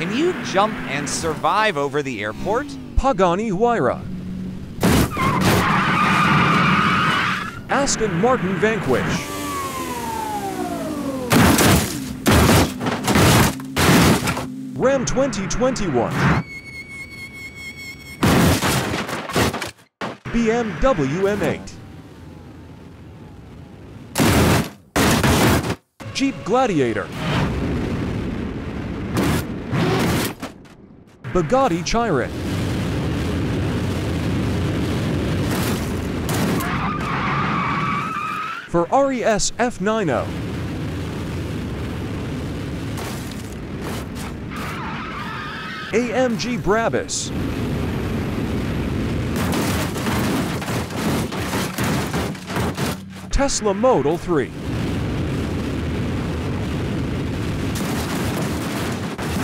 Can you jump and survive over the airport? Pagani Huayra. Aston Martin Vanquish. Ram 2021. BMW M8. Jeep Gladiator. Bugatti Chiron. Ferrari S F90. AMG Brabus. Tesla Model 3.